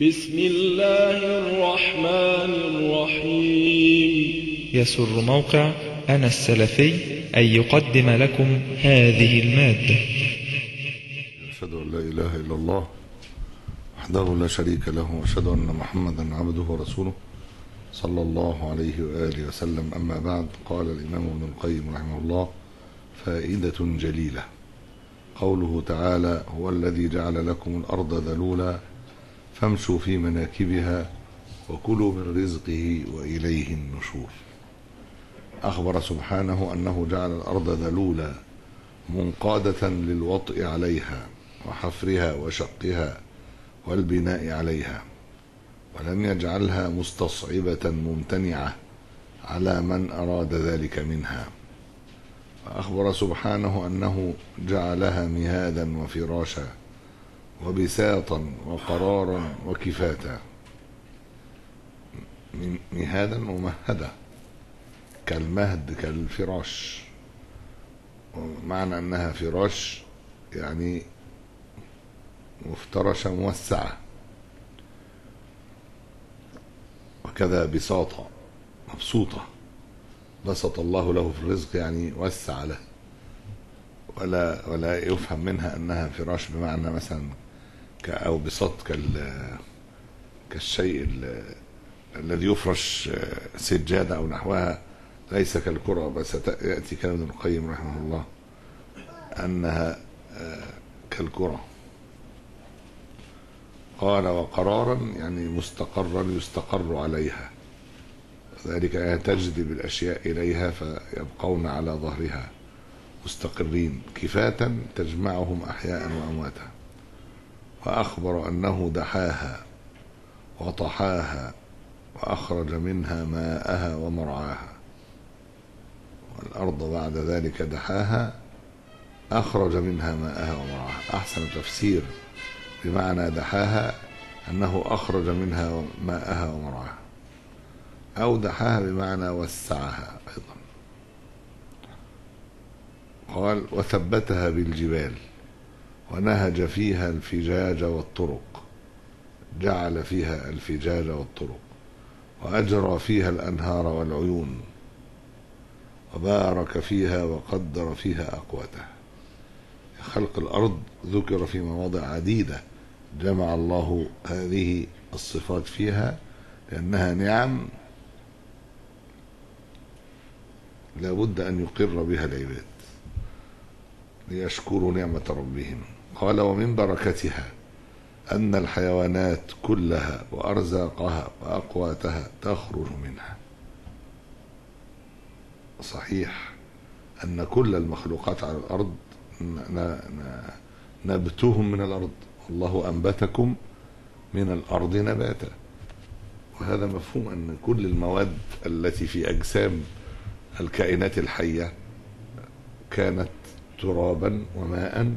بسم الله الرحمن الرحيم. يسر موقع أنا السلفي أن يقدم لكم هذه المادة. أشهد أن لا إله إلا الله وحده لا شريك له وأشهد أن محمدا عبده ورسوله صلى الله عليه وآله وسلم. أما بعد قال الإمام ابن القيم رحمه الله فائدة جليلة. قوله تعالى هو الذي جعل لكم الأرض ذلولا فامشوا في مناكبها وكلوا من رزقه وإليه النشور. أخبر سبحانه أنه جعل الأرض ذلولا منقادة للوطء عليها وحفرها وشقها والبناء عليها ولم يجعلها مستصعبة ممتنعة على من أراد ذلك منها. وأخبر سبحانه أنه جعلها مهادا وفراشا وبساطا وقرارا وكفاتا. مهادا ممهدا كالمهد كالفراش. ومعنى أنها فراش يعني مفترشة موسعة. وكذا بساطة مبسوطة. بسط الله له في الرزق يعني وسع له. ولا ولا يفهم منها أنها فراش بمعنى مثلا أو بساط كال كالشيء الذي يفرش سجادة أو نحوها ليس كالكرة بس ياتي كلام ابن القيم رحمه الله أنها كالكرة. قال وقرارا يعني مستقرا يستقر عليها ذلك تجذب الأشياء إليها فيبقون على ظهرها مستقرين كفاة تجمعهم أحياء وأمواتا. وأخبر أنه دحاها وطحاها وأخرج منها ماءها ومرعاها. والأرض بعد ذلك دحاها أخرج منها ماءها ومرعاها. أحسن تفسير بمعنى دحاها أنه أخرج منها ماءها ومرعاها. أو دحاها بمعنى وسعها أيضا. قال وثبتها بالجبال. ونهج فيها الفجاج والطرق جعل فيها الفجاج والطرق وأجرى فيها الأنهار والعيون وبارك فيها وقدر فيها أقواتها خلق الأرض ذكر في مواضع عديدة جمع الله هذه الصفات فيها لأنها نعم لابد أن يقر بها العباد ليشكروا نعمة ربهم. قال ومن بركتها أن الحيوانات كلها وأرزاقها وأقواتها تخرج منها. صحيح أن كل المخلوقات على الأرض نبتهم من الأرض. الله أنبتكم من الأرض نباتا. وهذا مفهوم أن كل المواد التي في أجسام الكائنات الحية كانت ترابا وماء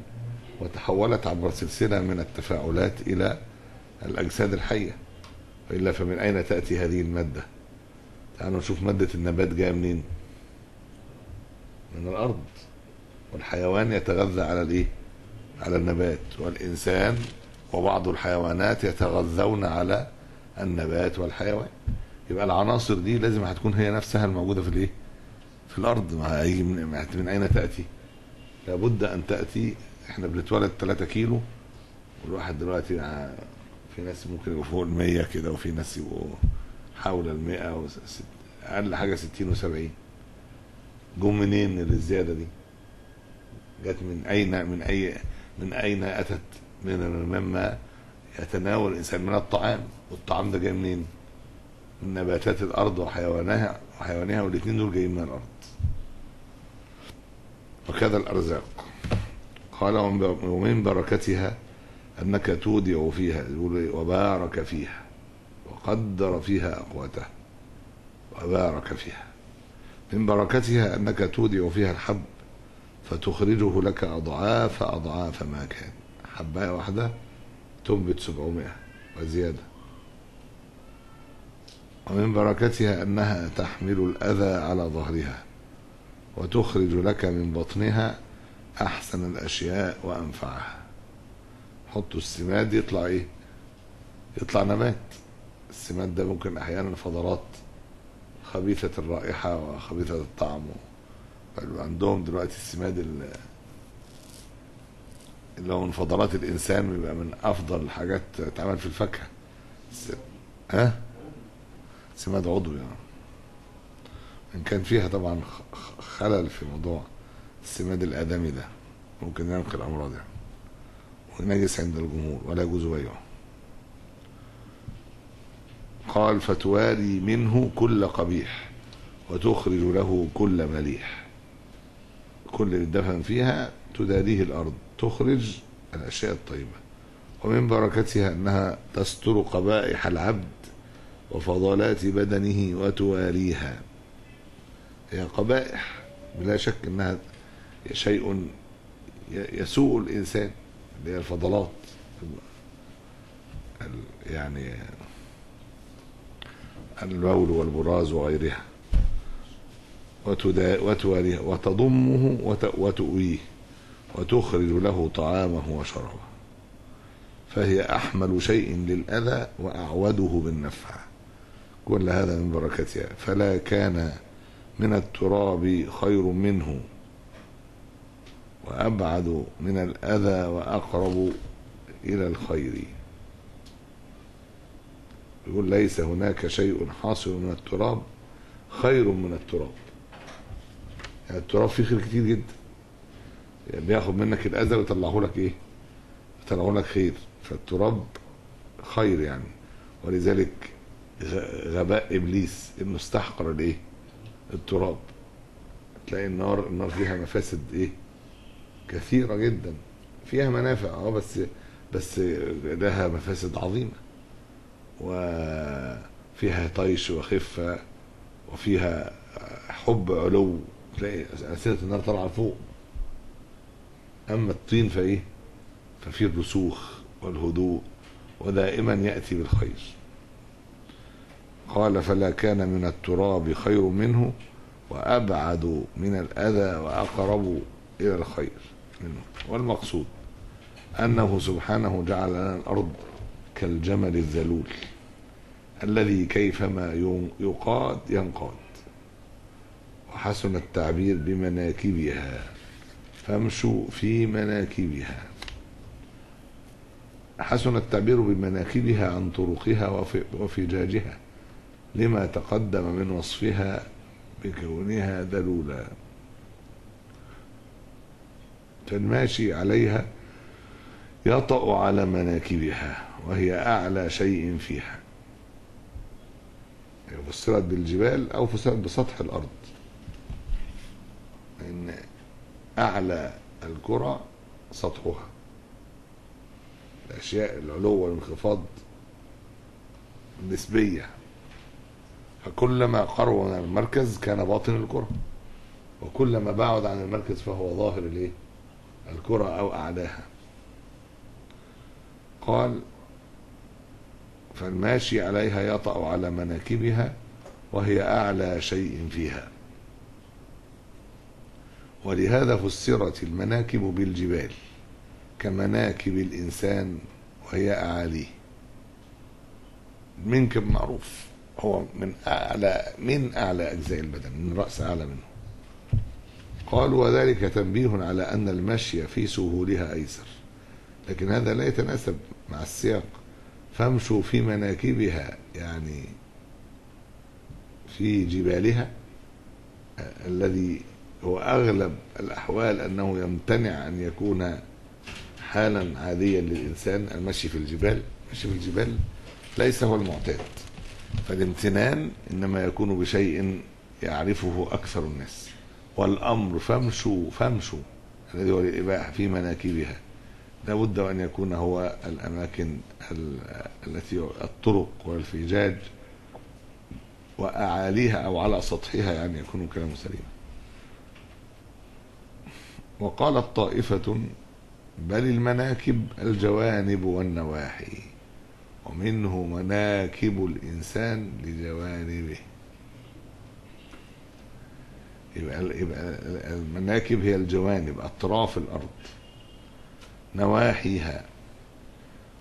وتحولت عبر سلسلة من التفاعلات إلى الأجساد الحية. وإلا فمن أين تأتي هذه المادة؟ تعالوا نشوف مادة النبات جاية منين. من الأرض. والحيوان يتغذى على الإيه؟ على النبات. والإنسان وبعض الحيوانات يتغذون على النبات والحيوان. يبقى العناصر دي لازم هتكون هي نفسها الموجودة في الإيه؟ في الأرض. ما هيجي من, من أين تأتي؟ لابد أن تأتي إحنا بنتولد 3 كيلو والواحد دلوقتي في ناس ممكن يبقوا فوق ال 100 كده وفي ناس يبقوا حول ال 100 أقل حاجة 60 و70 جم منين الزيادة دي؟ جت من اين من اي من أين أتت؟ من مما يتناول الإنسان من الطعام والطعام ده جاي منين؟ من نباتات الأرض وحيوانها وحيوانها والاثنين دول جايين من الأرض وكذا الأرزاق قال ومن بركتها أنك تودع فيها وبارك فيها وقدر فيها أقواتها وبارك فيها. من بركتها أنك تودع فيها الحب فتخرجه لك أضعاف أضعاف ما كان. حباية واحدة تنبت 700 وزيادة. ومن بركتها أنها تحمل الأذى على ظهرها وتخرج لك من بطنها أحسن الأشياء وأنفعها. حطوا السماد يطلع إيه؟ يطلع نبات. السماد ده ممكن أحيانا فضلات خبيثة الرائحة وخبيثة الطعم. عندهم دلوقتي السماد ال- اللي هو من فضلات الإنسان بيبقى من أفضل الحاجات تتعمل في الفاكهة. الس- ها؟ سماد عضوي يعني. إن كان فيها طبعا خلل في موضوع السماد الآدمي ده. ممكن ينقل أمراض يعني. ونجس عند الجمهور ولا يجوز بيعه قال فتواري منه كل قبيح وتخرج له كل مليح. كل اللي دفن فيها تداريه الأرض تخرج الأشياء الطيبة. ومن بركتها أنها تستر قبائح العبد وفضلات بدنه وتواريها. هي قبائح بلا شك أنها شيء يسوء الإنسان اللي هي الفضلات ال- يعني البول والبراز وغيرها. وتواريه وتضمه وت- وتؤويه وتخرج له طعامه وشرابه. فهي أحمل شيء للأذى وأعوده بالنفع. كل هذا من بركتها. فلا كان من التراب خير منه. وأبعد من الأذى وأقرب إلى الخير. يقول ليس هناك شيء حاصل من التراب خير من التراب. يعني التراب فيه خير كتير جدا. يعني بياخد منك الأذى ويطلعه لك إيه؟ يطلعه لك خير. فالتراب خير يعني. ولذلك غباء إبليس إنه استحقر الإيه التراب. تلاقي النار النار فيها مفاسد إيه؟ كثيرة جدا. فيها منافع آه بس بس لها مفاسد عظيمة. وفيها طيش وخفة وفيها حب علو. تلاقي أسئلة النار طالعة فوق. أما الطين فإيه؟ ففيه الرسوخ والهدوء ودائما يأتي بالخير. قال فلا كان من التراب خير منه وأبعد من الأذى وأقرب إلى الخير. منه. والمقصود أنه سبحانه جعل لنا الأرض كالجمل الذلول الذي كيفما يقاد ينقاد. وحسن التعبير بمناكبها. فامشوا في مناكبها. حسن التعبير بمناكبها عن طرقها وف- وفجاجها لما تقدم من وصفها بكونها ذلولا. فالماشي عليها يطأ على مناكبها وهي أعلى شيء فيها. هي فسرت بالجبال أو فسرت بسطح الأرض. إن أعلى الكرة سطحها. الأشياء العلو والانخفاض نسبية فكلما قرب من المركز كان باطن الكرة وكلما بعد عن المركز فهو ظاهر الإيه؟ الكرة أو أعلاها. قال فالماشي عليها يطأ على مناكبها وهي أعلى شيء فيها. ولهذا فسرت المناكب بالجبال كمناكب الإنسان وهي أعاليه. المنكب معروف هو من أعلى من أعلى أجزاء البدن من رأس أعلى منه. قالوا وذلك تنبيه على أن المشي في سهولها أيسر. لكن هذا لا يتناسب مع السياق. فامشوا في مناكبها يعني في جبالها آه، الذي هو أغلب الأحوال أنه يمتنع أن يكون حالا عاديا للإنسان. المشي في الجبال المشي في الجبال ليس هو المعتاد. فالامتنان إنما يكون بشيء يعرفه أكثر الناس. والأمر فامشوا فامشوا. الذي هو الإباحة في مناكبها. لابد أن يكون هو الأماكن ال- التي الطرق والفجاج وأعاليها أو على سطحها يعني يكون كلام سليما وقالت طائفة بل المناكب الجوانب والنواحي ومنه مناكب الإنسان لجوانبه. يبقى يبقى المناكب هي الجوانب أطراف الأرض نواحيها.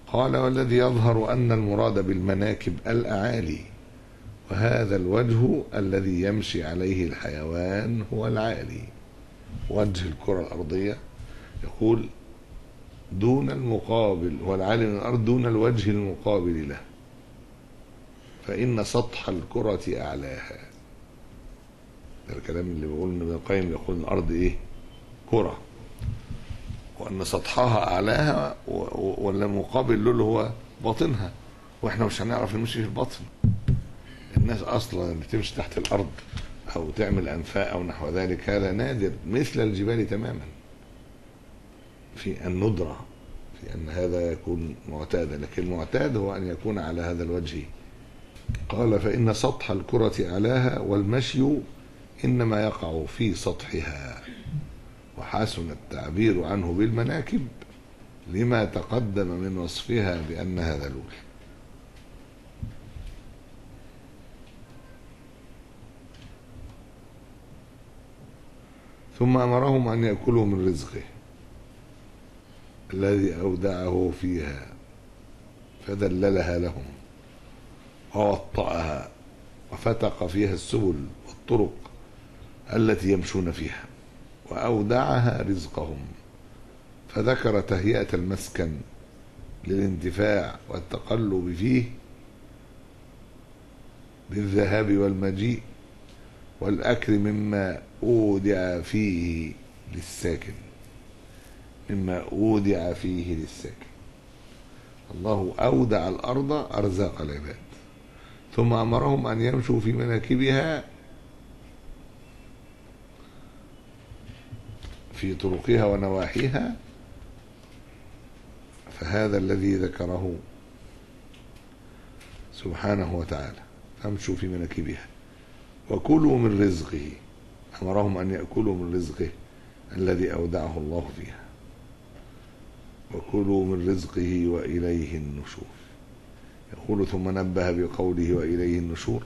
قال والذي يظهر أن المراد بالمناكب الأعالي وهذا الوجه الذي يمشي عليه الحيوان هو العالي. وجه الكرة الأرضية يقول دون المقابل هو العالي من الأرض دون الوجه المقابل له. فإن سطح الكرة أعلاها. ده الكلام اللي بيقول ابن القيم يقول الأرض إيه؟ كرة. وأن سطحها و- ولا المقابل له هو باطنها. وإحنا مش هنعرف نمشي في البطن الناس أصلا اللي تمشي تحت الأرض أو تعمل أنفاق أو نحو ذلك هذا نادر مثل الجبال تماما. في الندرة في أن هذا يكون معتادا لكن المعتاد هو أن يكون على هذا الوجه. قال فإن سطح الكرة أعلاها والمشي إنما يقع في سطحها. وحسن التعبير عنه بالمناكب. لما تقدم من وصفها بأنها ذلول ثم أمرهم أن يأكلوا من رزقه الذي أودعه فيها. فدللها لهم. ووطأها. وفتق فيها السبل والطرق. التي يمشون فيها وأودعها رزقهم. فذكر تهيئة المسكن للانتفاع والتقلب فيه بالذهاب والمجيء والأكل مما أودع فيه للساكن. مما أودع فيه للساكن. الله أودع الأرض أرزاق العباد. ثم أمرهم أن يمشوا في مناكبها في طرقها ونواحيها فهذا الذي ذكره سبحانه وتعالى. فامشوا في مناكبها. وكلوا من رزقه. أمرهم أن يأكلوا من رزقه الذي أودعه الله فيها. وكلوا من رزقه وإليه النشور. يقول ثم نبه بقوله وإليه النشور.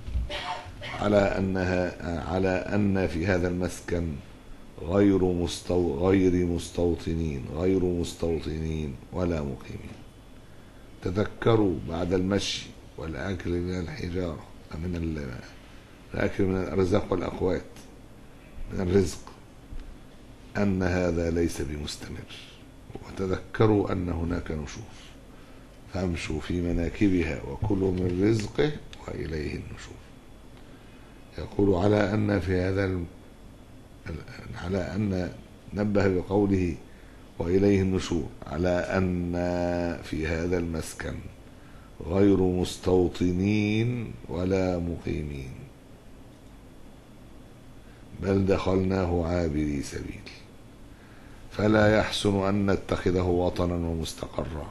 على أنها على أن في هذا المسكن غير مستو غير مستوطنين غير مستوطنين ولا مقيمين. تذكروا بعد المشي والأكل من الحجارة من ال- الأكل من الأرزاق والأقوات من الرزق أن هذا ليس بمستمر. وتذكروا أن هناك نشور فامشوا في مناكبها وكلوا من رزقه وإليه النشور يقول على أن في هذا على أن نبه بقوله وإليه النشور على أن في هذا المسكن غير مستوطنين ولا مقيمين. بل دخلناه عابري سبيل. فلا يحسن أن نتخذه وطنا ومستقرا.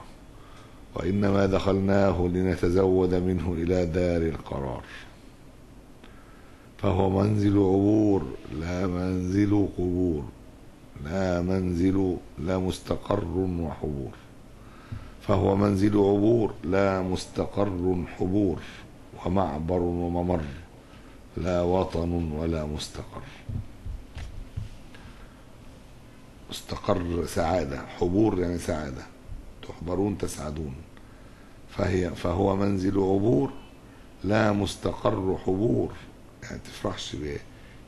وإنما دخلناه لنتزود منه إلى دار القرار. فهو منزل عبور لا منزل قبور. لا منزل لا مستقر وحبور. فهو منزل عبور لا مستقر حبور. ومعبر وممر لا وطن ولا مستقر. مستقر سعادة حبور يعني سعادة. تحبرون تسعدون. فهي فهو منزل عبور لا مستقر حبور. تفرحش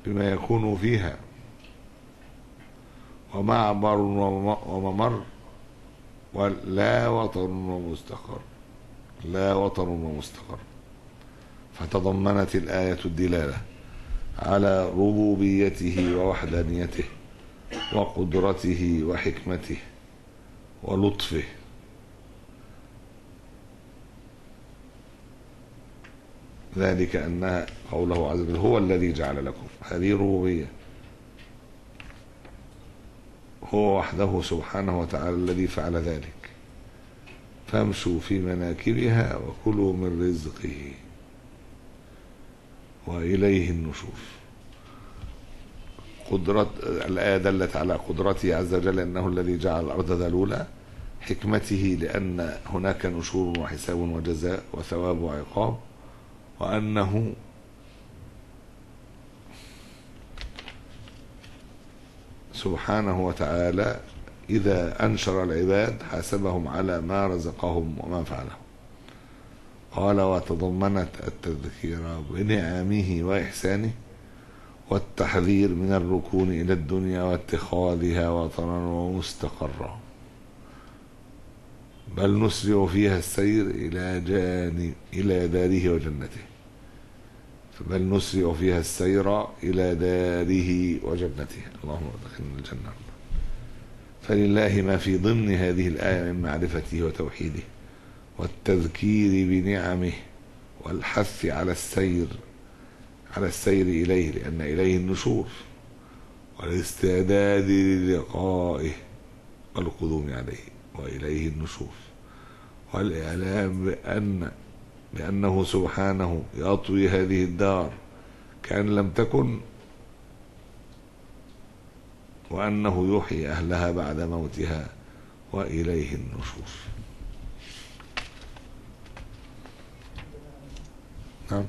بما يكون فيها. ومعبر وم- وممر ولا وطن ومستقر لا وطن ومستقر فتضمنت الآية الدلالة على ربوبيته ووحدانيته وقدرته وحكمته ولطفه. ذلك أن قوله عز وجل هو الذي جعل لكم. هذه ربوبية هو وحده سبحانه وتعالى الذي فعل ذلك. فامشوا في مناكبها وكلوا من رزقه وإليه النشور. قدرة الآية دلت على قدرته عز وجل أنه الذي جعل الأرض ذلولا حكمته لأن هناك نشور وحساب وجزاء وثواب وعقاب. وأنه سبحانه وتعالى إذا أنشر العباد حاسبهم على ما رزقهم وما فعلهم. قال وتضمنت التذكير بنعمه وإحسانه والتحذير من الركون إلى الدنيا واتخاذها وطنا ومستقرا. بل نسرع فيها السير إلى جانب إلى داره وجنته. بل نسرع فيها السير إلى داره وجنته. اللهم ادخلنا الجنة. فلله ما في ضمن هذه الآية من معرفته وتوحيده والتذكير بنعمه والحث على السير على السير إليه لأن إليه النشور والاستعداد للقائه والقدوم عليه وإليه النشور. والإعلام بأن بأنه سبحانه يطوي هذه الدار كأن لم تكن وأنه يحيي أهلها بعد موتها وإليه النشور. نعم.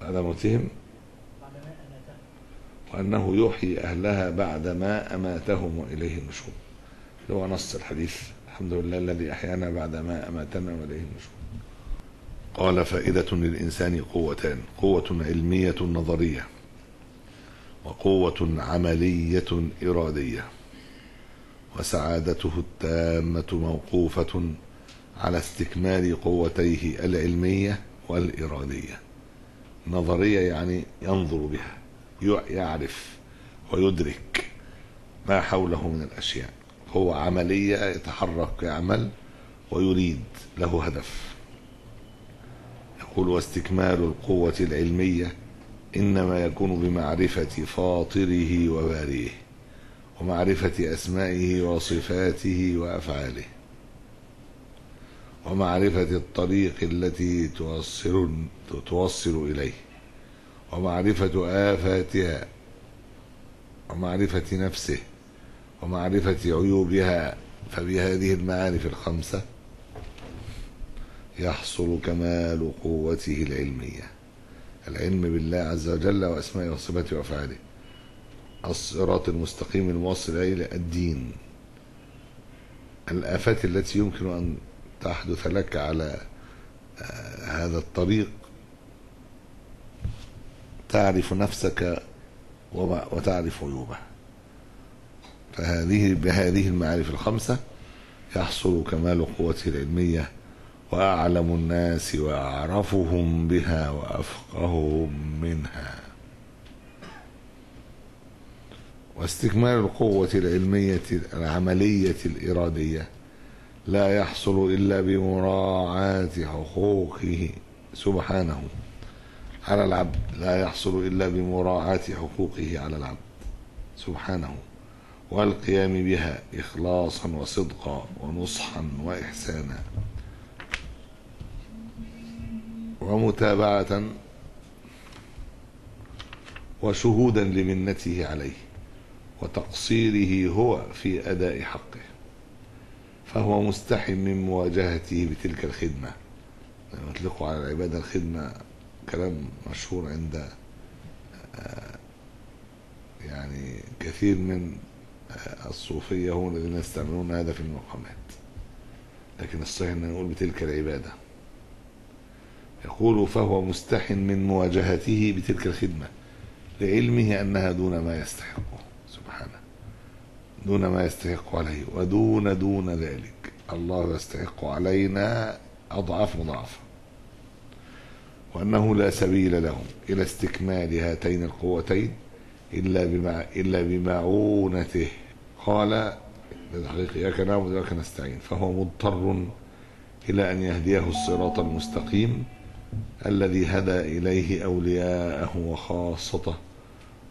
بعد موتهم؟ وأنه يحيي أهلها بعد ما أماتهم وإليه النشور. هو نص الحديث. الحمد لله الذي أحيانا بعد ما أماتنا وإليه النشور. قال فائدة للإنسان قوتان. قوة علمية نظرية وقوة عملية إرادية. وسعادته التامة موقوفة على استكمال قوتيه العلمية والإرادية. نظرية يعني ينظر بها. يعرف ويدرك ما حوله من الأشياء. هو عملية يتحرك يعمل ويريد له هدف. يقول واستكمال القوة العلمية إنما يكون بمعرفة فاطره وباريه ومعرفة أسمائه وصفاته وأفعاله ومعرفة الطريق التي توصل توصل إليه. ومعرفة آفاتها ومعرفة نفسه ومعرفة عيوبها فبهذه المعارف الخمسة يحصل كمال قوته العلمية. العلم بالله عز وجل وأسمائه وصفاته وأفعاله. الصراط المستقيم الموصل إلى الدين. الآفات التي يمكن أن تحدث لك على هذا الطريق تعرف نفسك وتعرف عيوبه فهذه بهذه المعارف الخمسة يحصل كمال قوته العلمية وأعلم الناس وأعرفهم بها وأفقههم منها. واستكمال القوة العلمية العملية الإرادية لا يحصل إلا بمراعاة حقوقه سبحانه. على العبد لا يحصل إلا بمراعاة حقوقه على العبد سبحانه والقيام بها إخلاصا وصدقا ونصحا وإحسانا. ومتابعة وشهودا لمنته عليه وتقصيره هو في أداء حقه فهو مستح من مواجهته بتلك الخدمة. يطلق على العبادة الخدمة كلام مشهور عند يعني كثير من الصوفية هم الذين يستعملون هذا في المقامات. لكن الصحيح أن نقول بتلك العبادة. يقول فهو مستح من مواجهته بتلك الخدمة لعلمه أنها دون ما يستحقه سبحانه. دون ما يستحق عليه. ودون دون ذلك. الله يستحق علينا أضعاف مضاعفة. وأنه لا سبيل لهم إلى استكمال هاتين القوتين إلا بمع إلا بمعونته. قال للحقيقة إياك نعبد وإياك نستعين. فهو مضطر إلى أن يهديه الصراط المستقيم الذي هدى إليه أولياءه وخاصته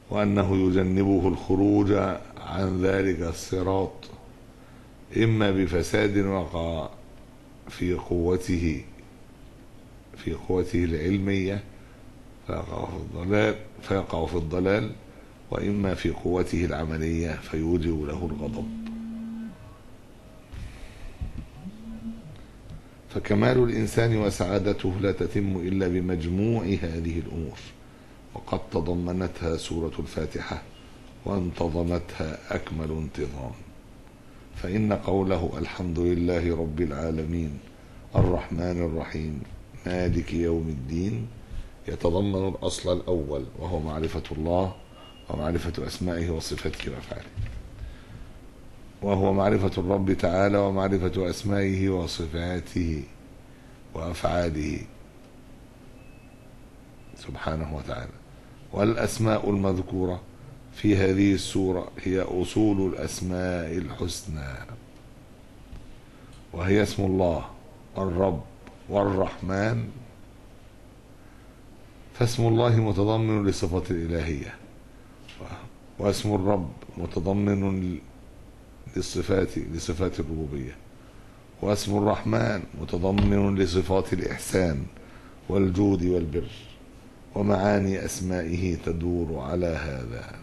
وأنه يجنبه الخروج عن ذلك الصراط إما بفساد وقع في قوته في قوته العلمية فيقع في الضلال فيقع في الضلال وإما في قوته العملية فيوجب له الغضب. فكمال الإنسان وسعادته لا تتم إلا بمجموع هذه الأمور وقد تضمنتها سورة الفاتحة وانتظمتها أكمل انتظام. فإن قوله الحمد لله رب العالمين الرحمن الرحيم مالك يوم الدين يتضمن الأصل الأول وهو معرفة الله ومعرفة أسمائه وصفاته وأفعاله. وهو معرفة الرب تعالى ومعرفة أسمائه وصفاته وأفعاله. سبحانه وتعالى. والأسماء المذكورة في هذه السورة هي أصول الأسماء الحسنى وهي اسم الله الرب. والرحمن فاسم الله متضمن لصفة الإلهية واسم الرب متضمن للصفات لصفات الربوبية واسم الرحمن متضمن لصفات الإحسان والجود والبر ومعاني أسمائه تدور على هذا.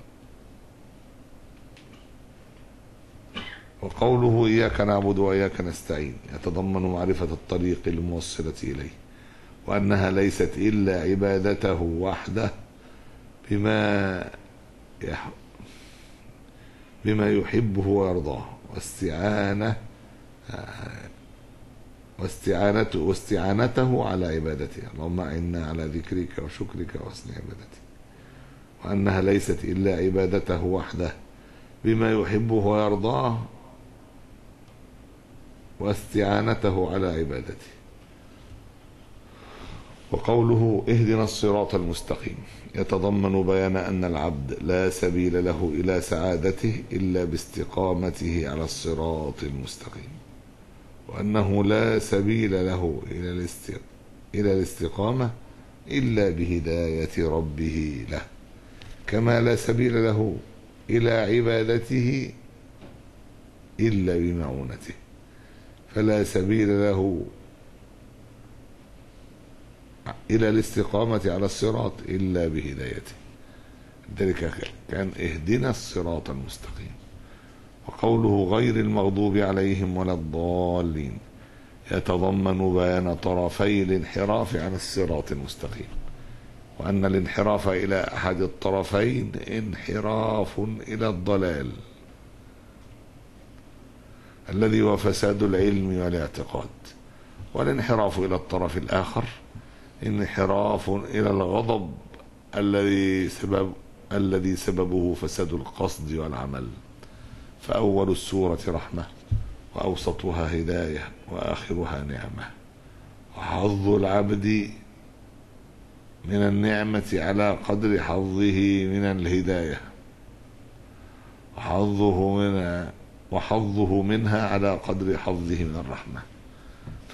وقوله إياك نعبد وإياك نستعين يتضمن معرفة الطريق الموصلة إليه وأنها ليست إلا عبادته وحده بما بما يحبه ويرضاه واستعانة واستعانته واستعانته على عبادته اللهم أعنا على ذكرك وشكرك وحسن عبادتك وأنها ليست إلا عبادته وحده بما يحبه ويرضاه واستعانته على عبادته. وقوله اهدنا الصراط المستقيم يتضمن بيان أن العبد لا سبيل له إلى سعادته إلا باستقامته على الصراط المستقيم وأنه لا سبيل له إلى إلى الاستقامة إلا بهداية ربه له كما لا سبيل له إلى عبادته إلا بمعونته. فلا سبيل له إلى الاستقامة على الصراط إلا بهدايته. ذلك كان اهدنا الصراط المستقيم. وقوله غير المغضوب عليهم ولا الضالين. يتضمن بيان طرفي الانحراف عن الصراط المستقيم. وأن الانحراف إلى أحد الطرفين انحراف إلى الضلال. الذي هو فساد العلم والاعتقاد. والانحراف إلى الطرف الآخر انحراف إلى الغضب الذي سبب الذي سببه فساد القصد والعمل. فأول السورة رحمة وأوسطها هداية وآخرها نعمة. وحظ العبد من النعمة على قدر حظه من الهداية. وحظه من وحظه منها على قدر حظه من الرحمة.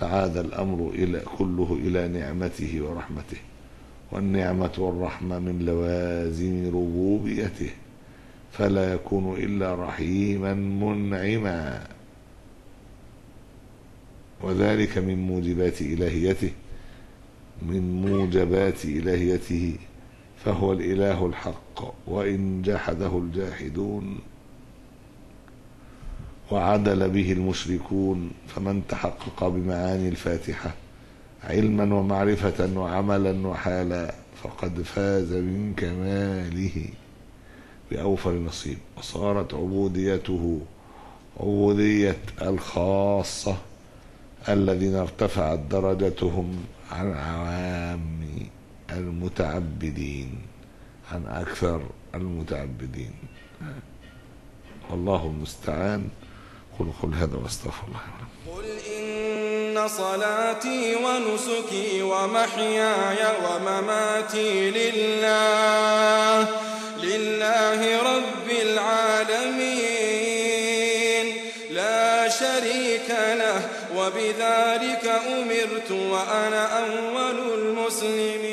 فعاد الأمر إلى كله إلى نعمته ورحمته والنعمة والرحمة من لوازم ربوبيته فلا يكون إلا رحيما منعما. وذلك من موجبات إلهيته من موجبات إلهيته فهو الإله الحق وإن جحده الجاحدون. وعدل به المشركون فمن تحقق بمعاني الفاتحة علما ومعرفة وعملا وحالا فقد فاز من كماله. بأوفر نصيب وصارت عبوديته عبودية الخاصة الذين ارتفعت درجتهم عن عوام المتعبدين عن أكثر المتعبدين. والله المستعان. قل قل هذا واستغفر الله. قل إن صلاتي ونسكي ومحياي ومماتي لله لله رب العالمين. لا شريك له وبذلك أمرت وأنا أول المسلمين.